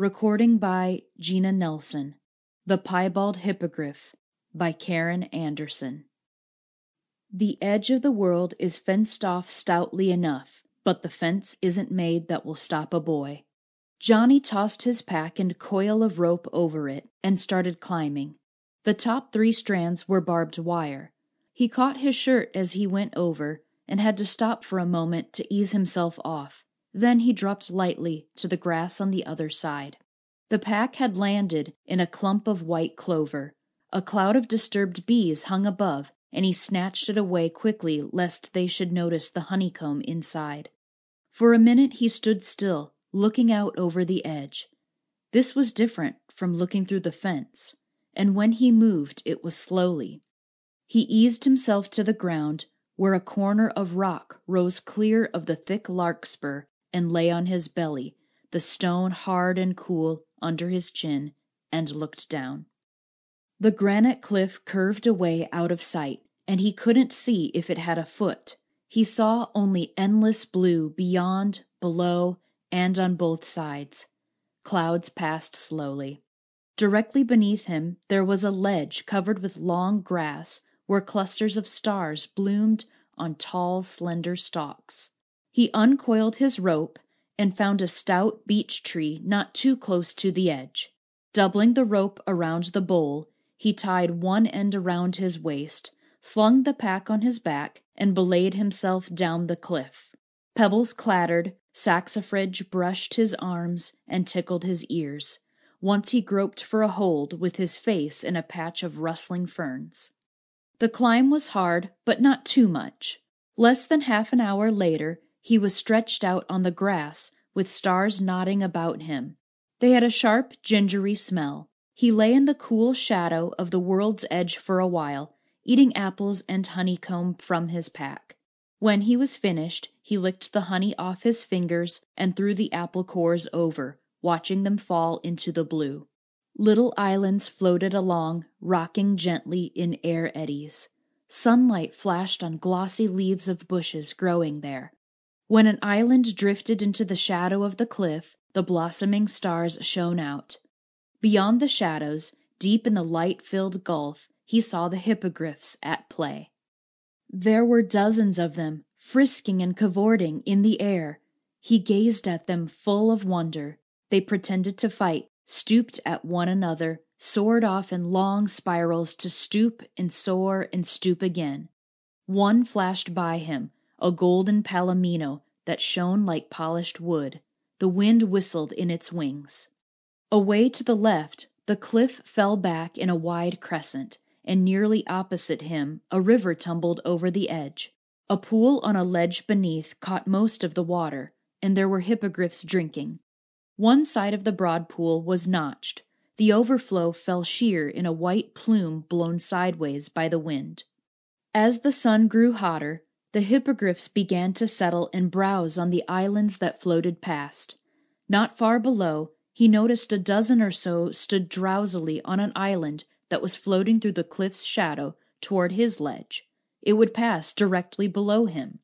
Recording by Gina Nelson. The Piebald Hippogriff by Karen Anderson. The edge of the world is fenced off stoutly enough, but the fence isn't made that will stop a boy. Johnny tossed his pack and coil of rope over it and started climbing. The top three strands were barbed wire. He caught his shirt as he went over and had to stop for a moment to ease himself off. Then he dropped lightly to the grass on the other side. The pack had landed in a clump of white clover. A cloud of disturbed bees hung above, and he snatched it away quickly lest they should notice the honeycomb inside. For a minute he stood still, looking out over the edge. This was different from looking through the fence, and when he moved it was slowly. He eased himself to the ground, where a corner of rock rose clear of the thick larkspur and lay on his belly, the stone hard and cool under his chin, and looked down. The granite cliff curved away out of sight, and he couldn't see if it had a foot. He saw only endless blue beyond, below, and on both sides. Clouds passed slowly. Directly beneath him there was a ledge covered with long grass where clusters of stars bloomed on tall, slender stalks. He uncoiled his rope and found a stout beech tree not too close to the edge. Doubling the rope around the bole, he tied one end around his waist, slung the pack on his back, and belayed himself down the cliff. Pebbles clattered, saxifrage brushed his arms and tickled his ears. Once he groped for a hold with his face in a patch of rustling ferns. The climb was hard, but not too much. Less than half an hour later he was stretched out on the grass, with stars nodding about him. They had a sharp, gingery smell. He lay in the cool shadow of the world's edge for a while, eating apples and honeycomb from his pack. When he was finished, he licked the honey off his fingers and threw the apple cores over, watching them fall into the blue. Little islands floated along, rocking gently in air eddies. Sunlight flashed on glossy leaves of bushes growing there. When an island drifted into the shadow of the cliff, the blossoming stars shone out. Beyond the shadows, deep in the light filled gulf, he saw the hippogriffs at play. There were dozens of them, frisking and cavorting in the air. He gazed at them full of wonder. They pretended to fight, stooped at one another, soared off in long spirals to stoop and soar and stoop again. One flashed by him, a golden palomino that shone like polished wood. The wind whistled in its wings. Away to the left, the cliff fell back in a wide crescent, and nearly opposite him a river tumbled over the edge. A pool on a ledge beneath caught most of the water, and there were hippogriffs drinking. One side of the broad pool was notched. The overflow fell sheer in a white plume blown sideways by the wind. As the sun grew hotter, the hippogriffs began to settle and browse on the islands that floated past. Not far below, he noticed a dozen or so stood drowsily on an island that was floating through the cliff's shadow toward his ledge. It would pass directly below him.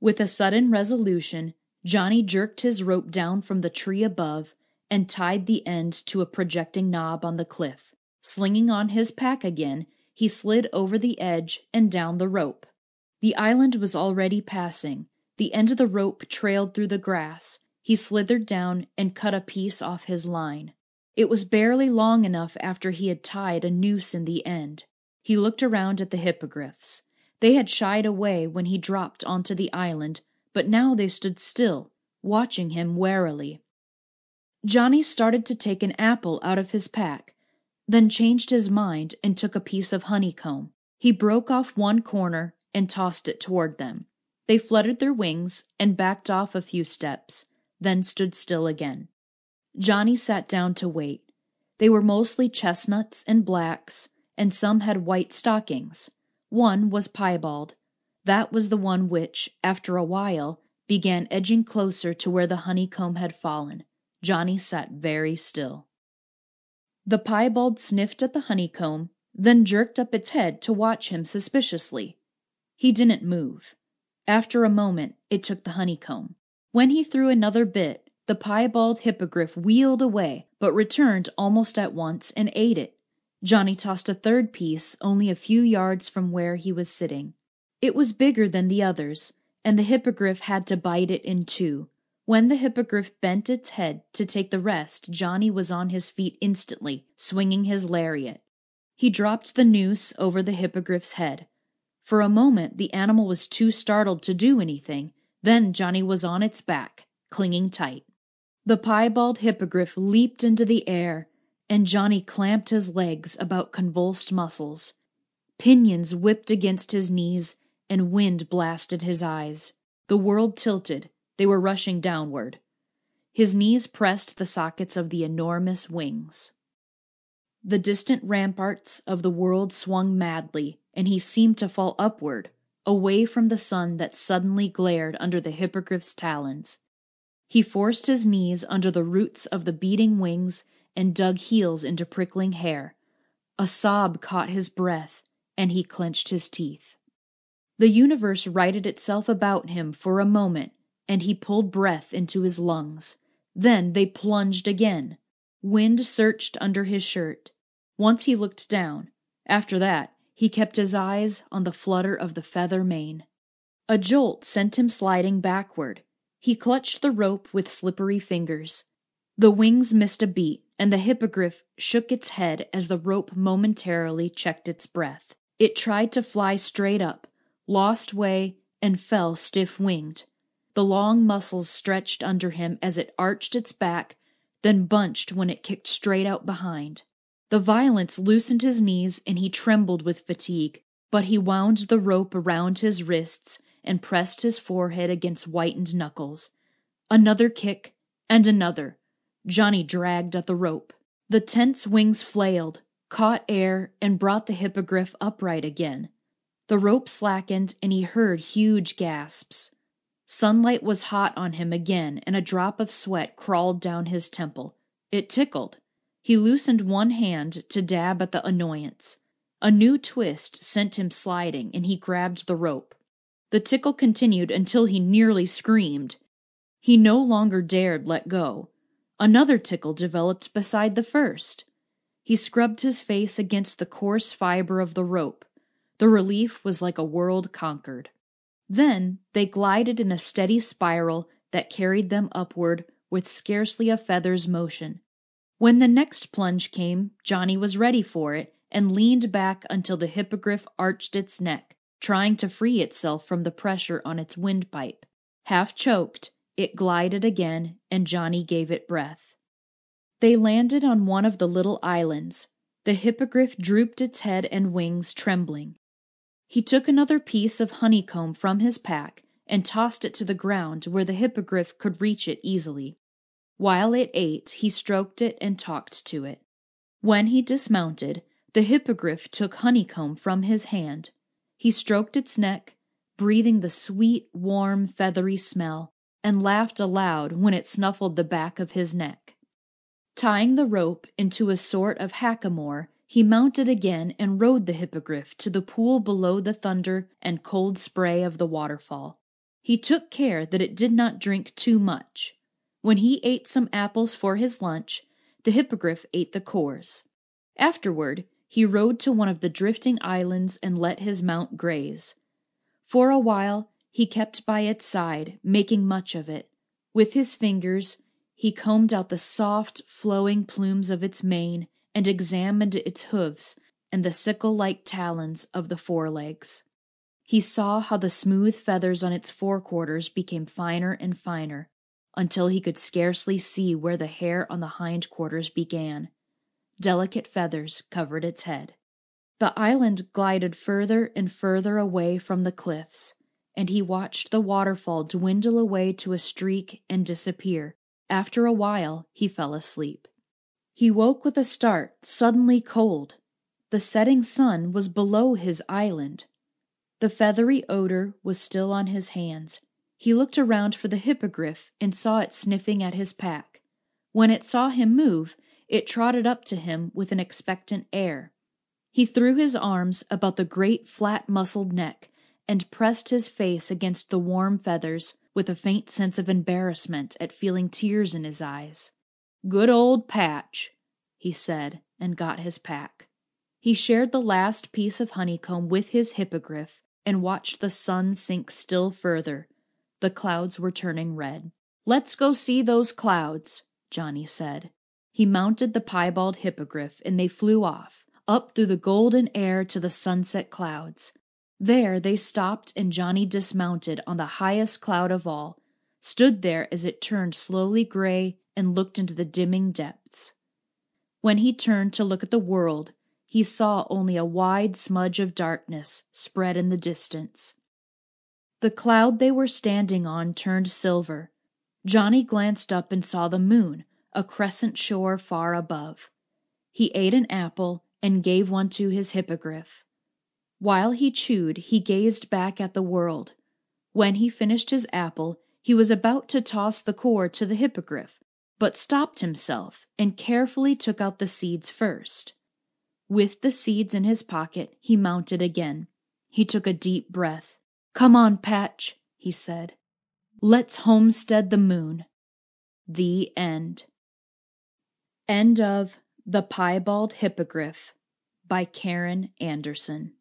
With a sudden resolution, Johnny jerked his rope down from the tree above and tied the end to a projecting knob on the cliff. Slinging on his pack again, he slid over the edge and down the rope. The island was already passing. The end of the rope trailed through the grass. He slithered down and cut a piece off his line. It was barely long enough after he had tied a noose in the end. He looked around at the hippogriffs. They had shied away when he dropped onto the island, but now they stood still, watching him warily. Johnny started to take an apple out of his pack, then changed his mind and took a piece of honeycomb. He broke off one corner and tossed it toward them. They fluttered their wings and backed off a few steps, then stood still again. Johnny sat down to wait. They were mostly chestnuts and blacks, and some had white stockings. One was piebald. That was the one which, after a while, began edging closer to where the honeycomb had fallen. Johnny sat very still. The piebald sniffed at the honeycomb, then jerked up its head to watch him suspiciously. He didn't move. After a moment, it took the honeycomb. When he threw another bit, The piebald hippogriff wheeled away, but returned almost at once and ate it. Johnny tossed a third piece only a few yards from where he was sitting. It was bigger than the others, and the hippogriff had to bite it in two. When the hippogriff bent its head to take the rest, Johnny was on his feet instantly, swinging his lariat. He dropped the noose over the hippogriff's head. For a moment the animal was too startled to do anything, then Johnny was on its back, clinging tight. The piebald hippogriff leaped into the air, and Johnny clamped his legs about convulsed muscles. Pinions whipped against his knees, and wind blasted his eyes. The world tilted, they were rushing downward. His knees pressed the sockets of the enormous wings. The distant ramparts of the world swung madly, and he seemed to fall upward, away from the sun that suddenly glared under the hippogriff's talons. He forced his knees under the roots of the beating wings and dug heels into prickling hair. A sob caught his breath, and he clenched his teeth. The universe righted itself about him for a moment and he pulled breath into his lungs. Then they plunged again. Wind searched under his shirt. Once he looked down. After that, he kept his eyes on the flutter of the feather mane. A jolt sent him sliding backward. He clutched the rope with slippery fingers. The wings missed a beat, and the hippogriff shook its head as the rope momentarily checked its breath. It tried to fly straight up, lost way, and fell stiff winged. The long muscles stretched under him as it arched its back, then bunched when it kicked straight out behind. The violence loosened his knees and he trembled with fatigue, but he wound the rope around his wrists and pressed his forehead against whitened knuckles. Another kick and another. Johnny dragged at the rope. The tense wings flailed, caught air, and brought the hippogriff upright again. The rope slackened and he heard huge gasps. Sunlight was hot on him again, and a drop of sweat crawled down his temple. It tickled. He loosened one hand to dab at the annoyance. A new twist sent him sliding, and he grabbed the rope. The tickle continued until he nearly screamed. He no longer dared let go. Another tickle developed beside the first. He scrubbed his face against the coarse fiber of the rope. The relief was like a world conquered. Then they glided in a steady spiral that carried them upward with scarcely a feather's motion. When the next plunge came, Johnny was ready for it and leaned back until the hippogriff arched its neck, trying to free itself from the pressure on its windpipe. Half choked, it glided again, and Johnny gave it breath. They landed on one of the little islands. The hippogriff drooped its head and wings, trembling. He took another piece of honeycomb from his pack and tossed it to the ground where the hippogriff could reach it easily. While it ate, he stroked it and talked to it. When he dismounted, the hippogriff took honeycomb from his hand. He stroked its neck, breathing the sweet, warm, feathery smell, and laughed aloud when it snuffled the back of his neck. Tying the rope into a sort of hackamore, he mounted again and rode the hippogriff to the pool below the thunder and cold spray of the waterfall. He took care that it did not drink too much. When he ate some apples for his lunch, the hippogriff ate the cores. Afterward, he rode to one of the drifting islands and let his mount graze. For a while, he kept by its side, making much of it. With his fingers, he combed out the soft, flowing plumes of its mane and examined its hoofs and the sickle like talons of the forelegs. He saw how the smooth feathers on its forequarters became finer and finer, until he could scarcely see where the hair on the hindquarters began. Delicate feathers covered its head. The island glided further and further away from the cliffs, and he watched the waterfall dwindle away to a streak and disappear. After a while, he fell asleep. He woke with a start, suddenly cold. The setting sun was below his island. The feathery odor was still on his hands. He looked around for the hippogriff and saw it sniffing at his pack. When it saw him move, it trotted up to him with an expectant air. He threw his arms about the great flat muscled neck and pressed his face against the warm feathers with a faint sense of embarrassment at feeling tears in his eyes. Good old Patch, he said, and got his pack. He shared the last piece of honeycomb with his hippogriff and watched the sun sink still further. The clouds were turning red. Let's go see those clouds, Johnny said. He mounted the piebald hippogriff and they flew off, up through the golden air to the sunset clouds. There they stopped and Johnny dismounted on the highest cloud of all, stood there as it turned slowly gray and looked into the dimming depths. When he turned to look at the world, he saw only a wide smudge of darkness spread in the distance. The cloud they were standing on turned silver. Johnny glanced up and saw the moon, a crescent shore far above. He ate an apple and gave one to his hippogriff. While he chewed, he gazed back at the world. When he finished his apple, he was about to toss the core to the hippogriff, but stopped himself and carefully took out the seeds first. With the seeds in his pocket, he mounted again. He took a deep breath. Come on, Patch, he said. Let's homestead the moon. The end. End of The Piebald Hippogriff by Karen Anderson.